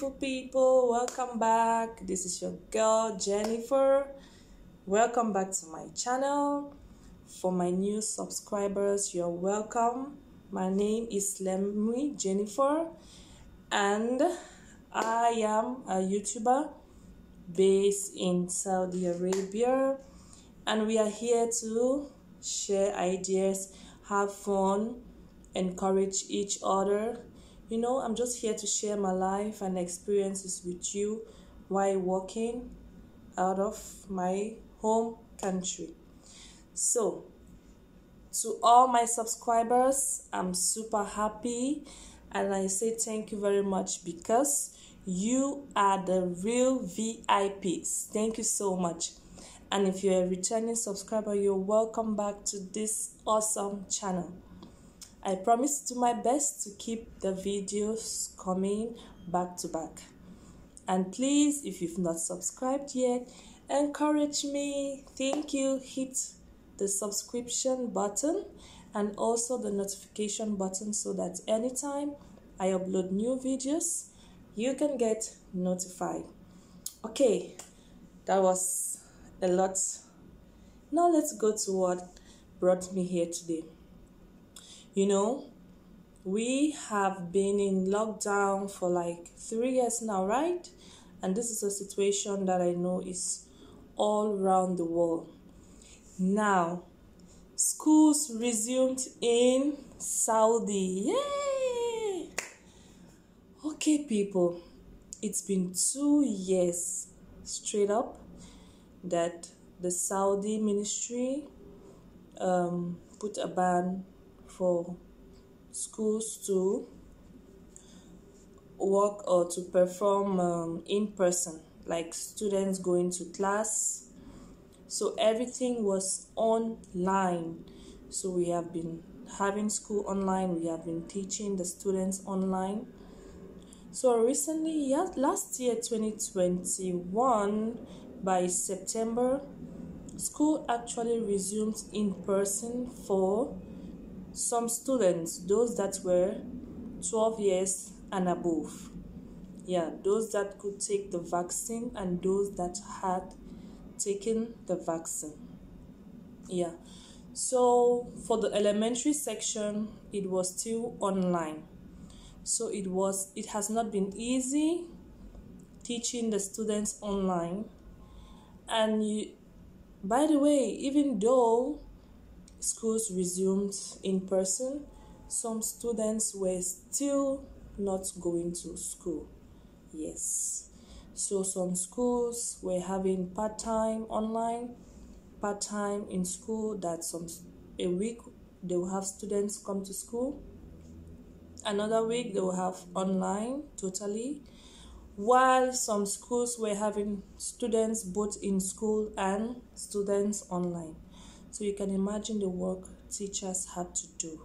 beautiful people. Welcome back. This is your girl Jennifer. Welcome back to my channel. For my new subscribers, you're welcome. My name is Lemmy Jennifer, and I am a YouTuber based in Saudi Arabia. And we are here to share ideas, have fun, encourage each other. You know, I'm just here to share my life and experiences with you while working out of my home country. So, to all my subscribers, I'm super happy and I say thank you very much because you are the real VIPs. Thank you so much. And if you're a returning subscriber, you're welcome back to this awesome channel. I promise to do my best to keep the videos coming back to back. And please, if you've not subscribed yet, encourage me. Thank you. Hit the subscription button and also the notification button so that anytime I upload new videos, you can get notified. Okay, that was a lot. Now let's go to what brought me here today. You know, we have been in lockdown for like three years now, right? And this is a situation that I know is all around the world. Now, schools resumed in Saudi. Yay! Okay, people, it's been two years straight up that the Saudi ministry um, put a ban for schools to work or to perform um, in person, like students going to class. So everything was online. So we have been having school online, we have been teaching the students online. So recently, last year 2021, by September, school actually resumed in person for some students, those that were 12 years and above. Yeah, those that could take the vaccine and those that had taken the vaccine. Yeah. So for the elementary section, it was still online. So it was it has not been easy teaching the students online. And you, by the way, even though schools resumed in person, some students were still not going to school. Yes. So some schools were having part time online, part time in school, that some a week they will have students come to school. Another week they will have online totally. While some schools were having students both in school and students online. So you can imagine the work teachers had to do.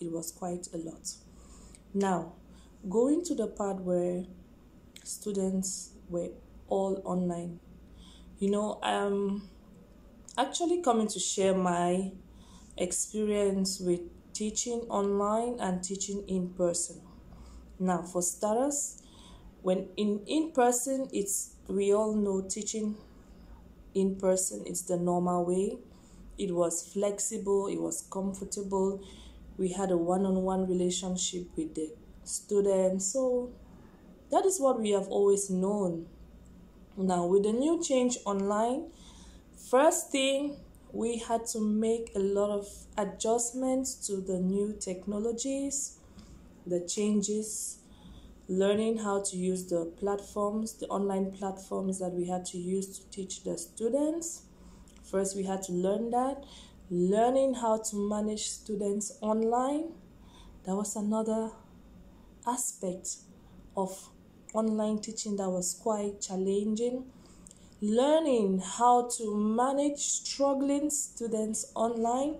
It was quite a lot. Now, going to the part where students were all online, you know, I'm actually coming to share my experience with teaching online and teaching in person. Now, for starters, when in in person, it's we all know teaching in person is the normal way it was flexible, it was comfortable. We had a one on one relationship with the students. So that is what we have always known. Now, with the new change online, first thing we had to make a lot of adjustments to the new technologies, the changes, learning how to use the platforms, the online platforms that we had to use to teach the students First, we had to learn that. Learning how to manage students online, that was another aspect of online teaching that was quite challenging. Learning how to manage struggling students online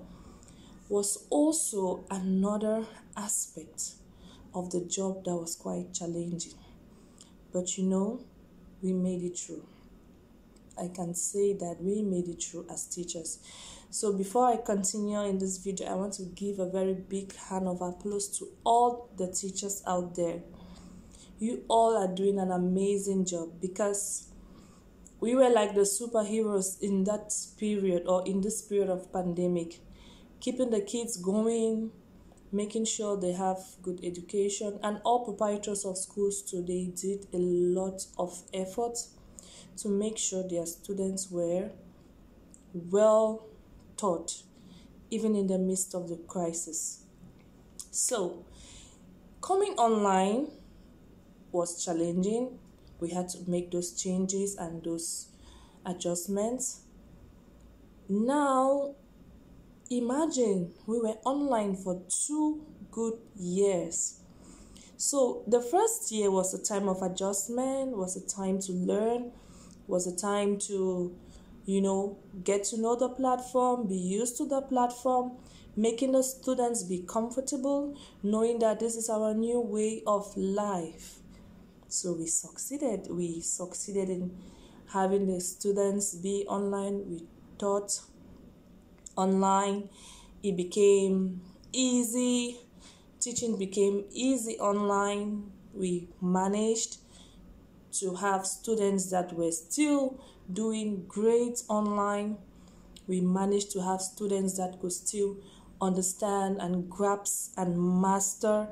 was also another aspect of the job that was quite challenging. But you know, we made it through. I can say that we made it through as teachers. So before I continue in this video, I want to give a very big hand of applause to all the teachers out there. You all are doing an amazing job because we were like the superheroes in that period or in this period of pandemic, keeping the kids going, making sure they have good education, and all proprietors of schools today did a lot of effort to make sure their students were well taught, even in the midst of the crisis. So, coming online was challenging. We had to make those changes and those adjustments. Now, imagine we were online for two good years. So, the first year was a time of adjustment, was a time to learn, was a time to, you know, get to know the platform, be used to the platform, making the students be comfortable, knowing that this is our new way of life. So we succeeded. We succeeded in having the students be online. We taught online. It became easy. Teaching became easy online. We managed to have students that were still doing great online. We managed to have students that could still understand and grasp and master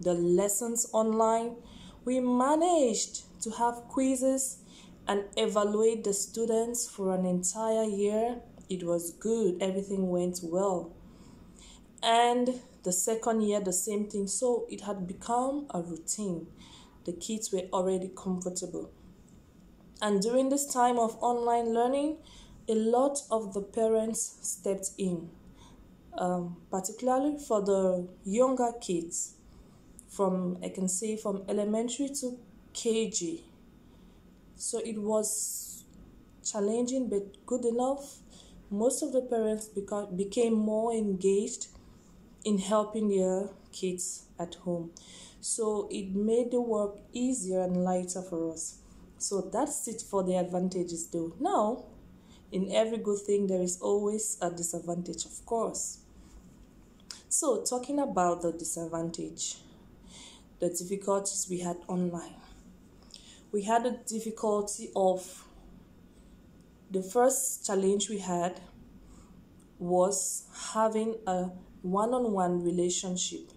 the lessons online. We managed to have quizzes and evaluate the students for an entire year. It was good, everything went well. And the second year, the same thing. So it had become a routine the kids were already comfortable. And during this time of online learning, a lot of the parents stepped in, um, particularly for the younger kids, from I can say from elementary to KG. So it was challenging but good enough. Most of the parents beca- became more engaged in helping their kids at home so it made the work easier and lighter for us. So that's it for the advantages though. Now in every good thing there is always a disadvantage of course. So talking about the disadvantage the difficulties we had online. We had a difficulty of the first challenge we had was having a one-on-one relationship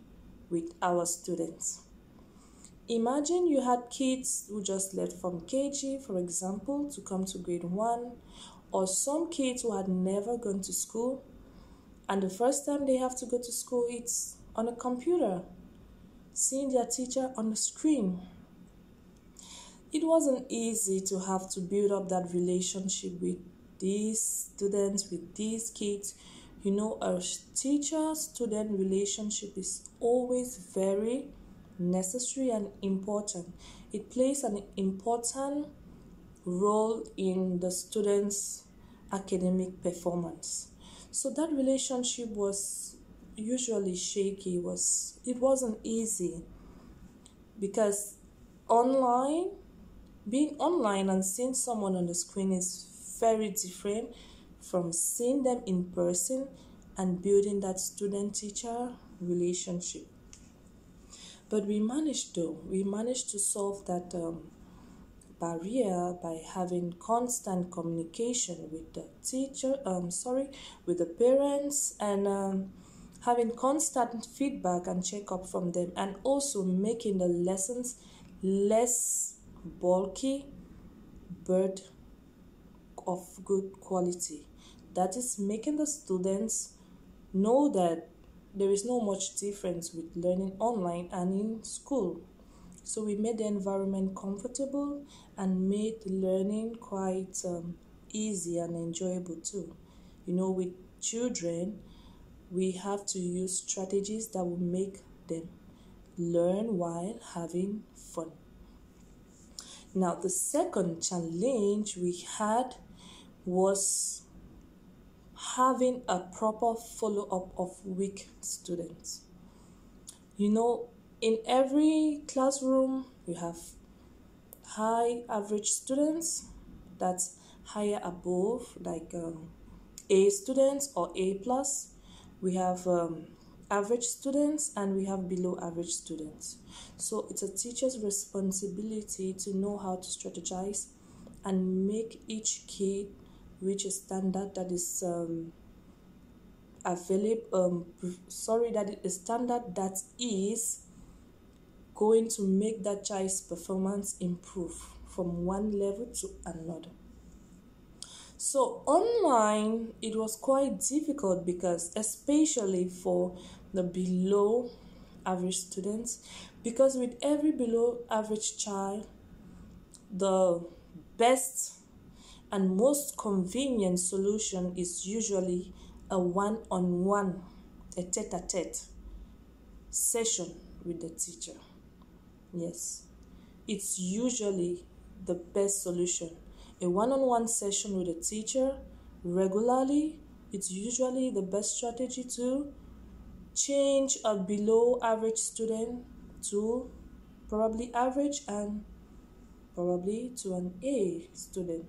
with our students. Imagine you had kids who just left from KG, for example, to come to grade 1, or some kids who had never gone to school, and the first time they have to go to school, it's on a computer, seeing their teacher on the screen. It wasn't easy to have to build up that relationship with these students, with these kids you know, a teacher student relationship is always very necessary and important. It plays an important role in the student's academic performance. So that relationship was usually shaky was it wasn't easy because online being online and seeing someone on the screen is very different from seeing them in person and building that student teacher relationship. But we managed though, we managed to solve that um, barrier by having constant communication with the teacher, um, sorry, with the parents, and um, having constant feedback and checkup from them, and also making the lessons less bulky but of good quality that is making the students know that there is no much difference with learning online and in school. So we made the environment comfortable and made learning quite um, easy and enjoyable too. You know, with children, we have to use strategies that will make them learn while having fun. Now, the second challenge we had was having a proper follow up of weak students. You know, in every classroom, we have high average students that's higher above, like um, A students or A plus. We have um, average students and we have below average students. So it's a teacher's responsibility to know how to strategize and make each kid reach a standard that is um, available. Um, sorry, that a standard that is going to make that child's performance improve from one level to another. So online, it was quite difficult because, especially for the below average students, because with every below average child, the best and most convenient solution is usually a one on one, a tete a tete session with the teacher. Yes, it's usually the best solution a one on one session with a teacher regularly, it's usually the best strategy to change a below average student to probably average and probably to an A student.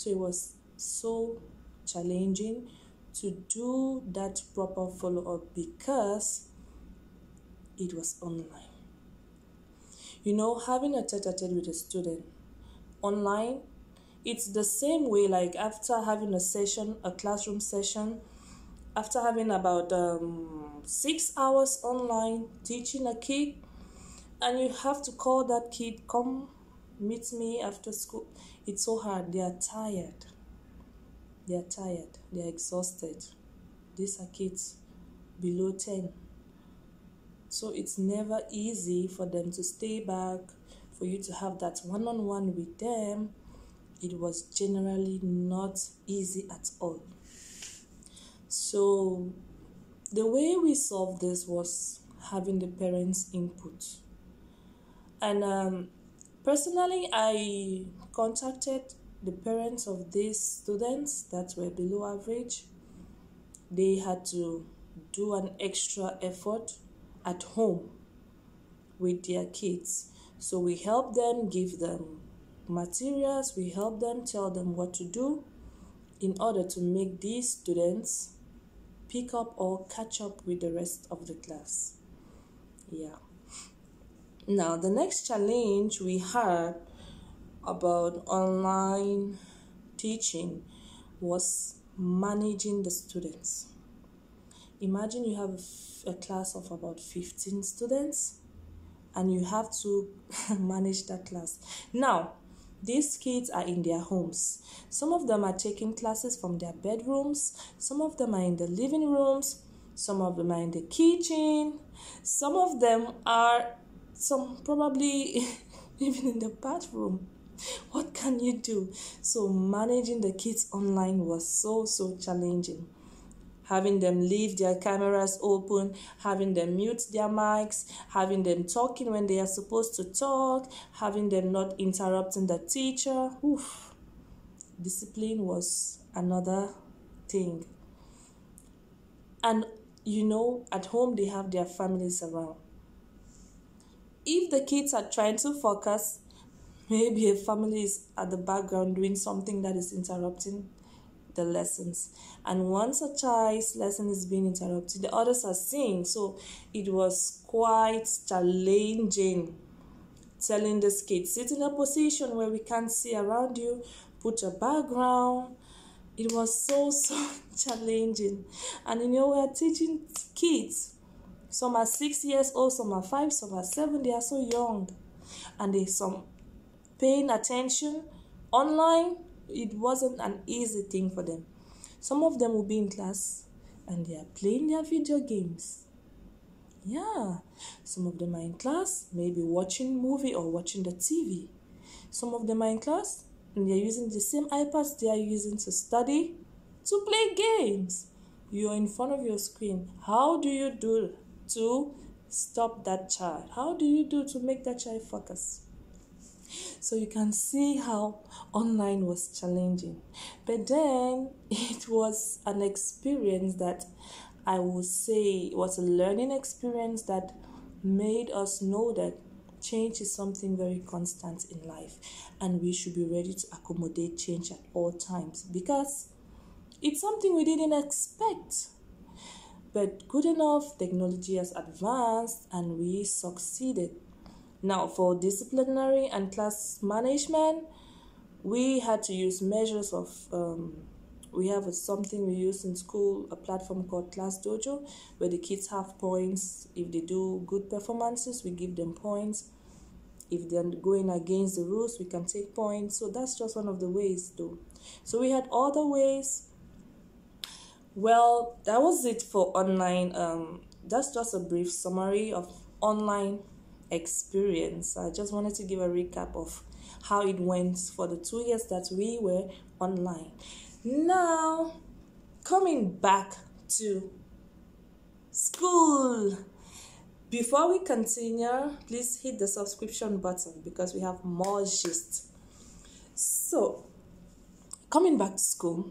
So it was so challenging to do that proper follow up because it was online. You know, having a tete a tete with a student online it's the same way like after having a session a classroom session after having about um, six hours online teaching a kid and you have to call that kid come meet me after school. It's so hard. They are tired. They are tired. They are exhausted. These are kids below 10 so it's never easy for them to stay back for you to have that one-on-one with them. It was generally not easy at all. So, the way we solved this was having the parents' input. And um, personally, I contacted the parents of these students that were below average. They had to do an extra effort at home with their kids. So we helped them, give them materials, we help them, tell them what to do in order to make these students pick up or catch up with the rest of the class. Yeah. Now, the next challenge we had about online teaching was managing the students. Imagine you have a class of about 15 students and you have to manage that class. Now, these kids are in their homes. Some of them are taking classes from their bedrooms, some of them are in the living rooms, some of them are in the kitchen, some of them are some probably even in the bathroom. What can you do? So managing the kids online was so so challenging having them leave their cameras open, having them mute their mics, having them talking when they are supposed to talk, having them not interrupting the teacher. Oof. Discipline was another thing. And you know, at home they have their families around. If the kids are trying to focus, maybe a family is at the background doing something that is interrupting the lessons. And once a child's lesson is being interrupted, the others are seeing. So it was quite challenging telling this kid, sit in a position where we can't see around you, put a background. It was so, so challenging. And you know, we're teaching kids. Some are six years old, some are five, some are seven. They are so young. And they some paying attention online it wasn't an easy thing for them. Some of them will be in class and they are playing their video games. Yeah, some of them are in class, maybe watching movie or watching the TV. Some of them are in class and they're using the same iPads they are using to study, to play games. You're in front of your screen. How do you do to stop that child? How do you do to make that child focus? So you can see how online was challenging. But then it was an experience that I would say was a learning experience that made us know that change is something very constant in life and we should be ready to accommodate change at all times because it's something we didn't expect. But good enough, technology has advanced and we succeeded. Now, for disciplinary and class management, we had to use measures of um, we have a, something we use in school a platform called ClassDojo where the kids have points. If they do good performances we give them points. If they're going against the rules we can take points. So that's just one of the ways though. So we had other ways well that was it for online um that's just a brief summary of online experience i just wanted to give a recap of how it went for the two years that we were online now, coming back to school. Before we continue, please hit the subscription button because we have more gist. So, coming back to school,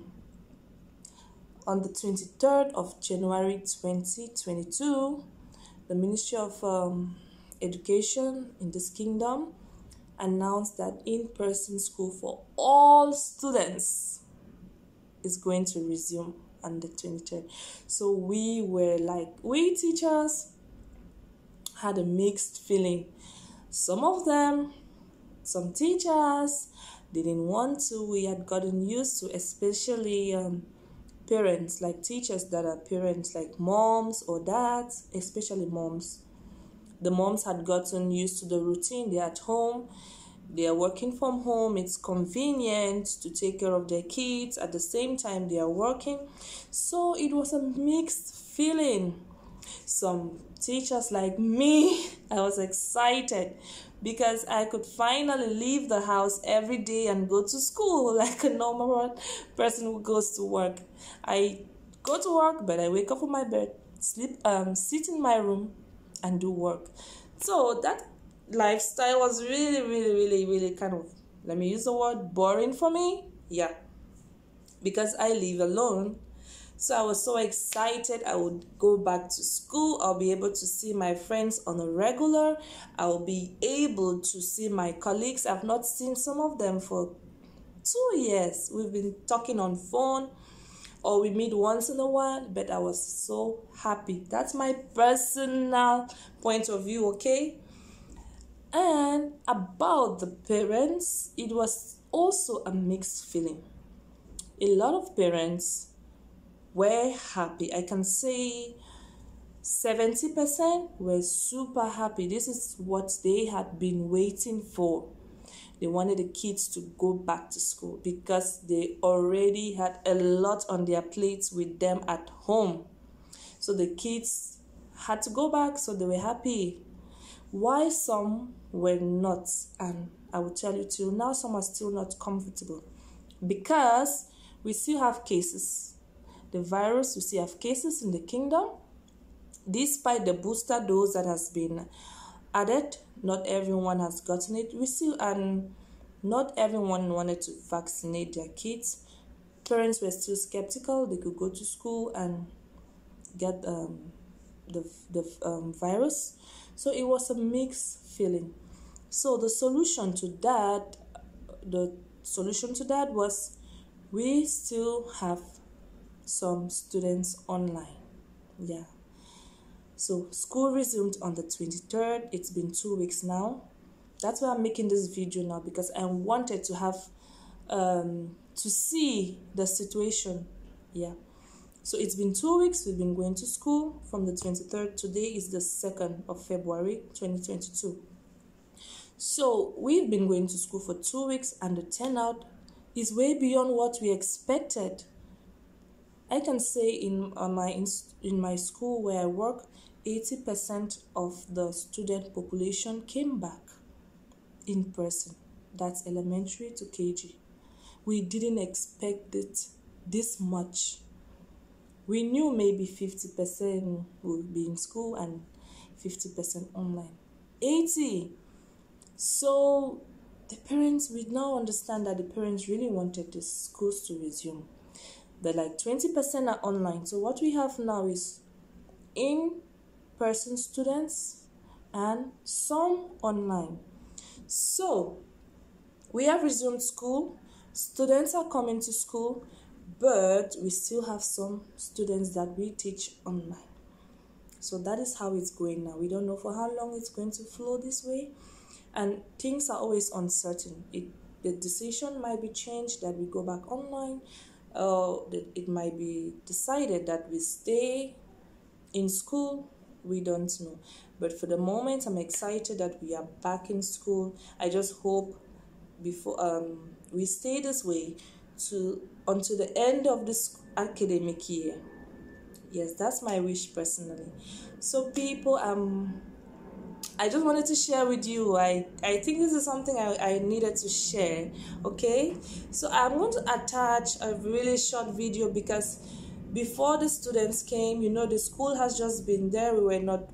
on the 23rd of January 2022, the Ministry of um, Education in this kingdom announced that in person school for all students is going to resume on the 23rd. So we were like, we teachers had a mixed feeling. Some of them, some teachers didn't want to. We had gotten used to, especially um, parents, like teachers that are parents, like moms or dads, especially moms. The moms had gotten used to the routine. They're at home. They are working from home. It's convenient to take care of their kids. At the same time they are working. So it was a mixed feeling. Some teachers like me i was excited because i could finally leave the house every day and go to school like a normal person who goes to work i go to work but i wake up from my bed sleep um sit in my room and do work so that lifestyle was really, really, really, really kind of, let me use the word, boring for me. Yeah. Because I live alone. So I was so excited. I would go back to school. I'll be able to see my friends on a regular. I'll be able to see my colleagues. I've not seen some of them for two years. We've been talking on phone or we meet once in a while, but I was so happy. That's my personal point of view, okay? And about the parents, it was also a mixed feeling. A lot of parents were happy. I can say 70% were super happy. This is what they had been waiting for. They wanted the kids to go back to school because they already had a lot on their plates with them at home. So the kids had to go back, so they were happy. Why some were not, and I will tell you till now, some are still not comfortable because we still have cases. The virus, we still have cases in the kingdom. Despite the booster dose that has been added, not everyone has gotten it. We still, and not everyone wanted to vaccinate their kids. Parents were still skeptical. They could go to school and get um, the, the um, virus. So it was a mixed feeling. So the solution to that, the solution to that was we still have some students online. Yeah. So school resumed on the 23rd. It's been two weeks now. That's why I'm making this video now because I wanted to have um, to see the situation. Yeah. So it's been two weeks. We've been going to school from the 23rd. Today is the 2nd of February 2022. So we've been going to school for two weeks and the turnout is way beyond what we expected. I can say in uh, my in my school where I work, 80% of the student population came back in person. That's elementary to KG. We didn't expect it this much we knew maybe 50% would be in school and 50% online. 80. So the parents, we now understand that the parents really wanted the schools to resume. But like 20% are online. So what we have now is in person students and some online. So we have resumed school. Students are coming to school but we still have some students that we teach online So that is how it's going now. We don't know for how long it's going to flow this way. And things are always uncertain. It the decision might be changed that we go back online. Uh, it might be decided that we stay in school. We don't know. But for the moment, I'm excited that we are back in school. I just hope before um, we stay this way to until the end of this academic year. Yes, that's my wish personally. So people, um, I just wanted to share with you. I, I think this is something I, I needed to share. Okay, so I'm going to attach a really short video because before the students came, you know, the school has just been there. We were not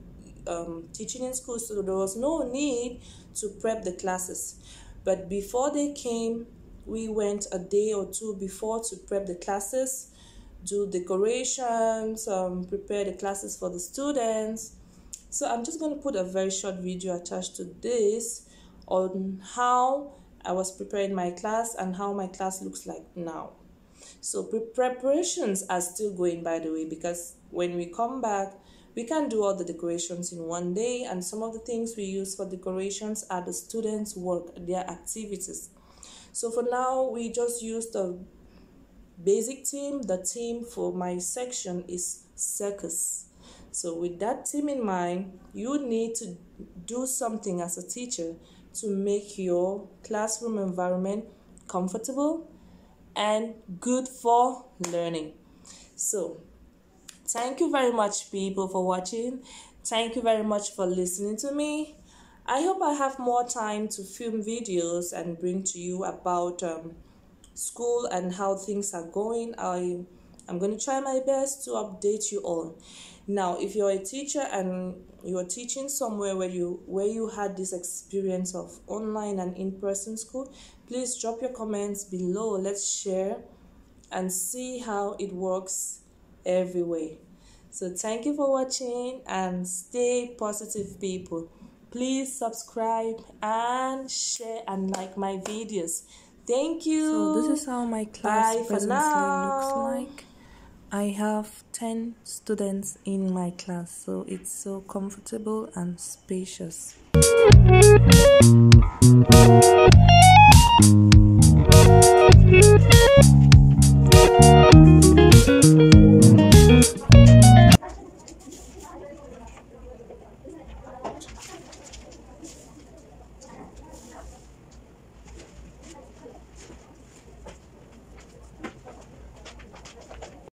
um, teaching in school, so there was no need to prep the classes. But before they came, we went a day or two before to prep the classes, do decorations, um, prepare the classes for the students. So I'm just going to put a very short video attached to this on how I was preparing my class and how my class looks like now. So preparations are still going by the way because when we come back we can do all the decorations in one day and some of the things we use for decorations are the students work their activities. So for now we just use the basic theme the theme for my section is circus so with that team in mind you need to do something as a teacher to make your classroom environment comfortable and good for learning so Thank you very much, people, for watching. Thank you very much for listening to me. I hope I have more time to film videos and bring to you about um, school and how things are going. I I'm going to try my best to update you all. Now, if you're a teacher and you're teaching somewhere where you where you had this experience of online and in-person school, please drop your comments below. Let's share and see how it works every way. So thank you for watching and stay positive people. Please subscribe and share and like my videos. Thank you. So this is how my class Bye presently looks like. I have 10 students in my class, so it's so comfortable and spacious.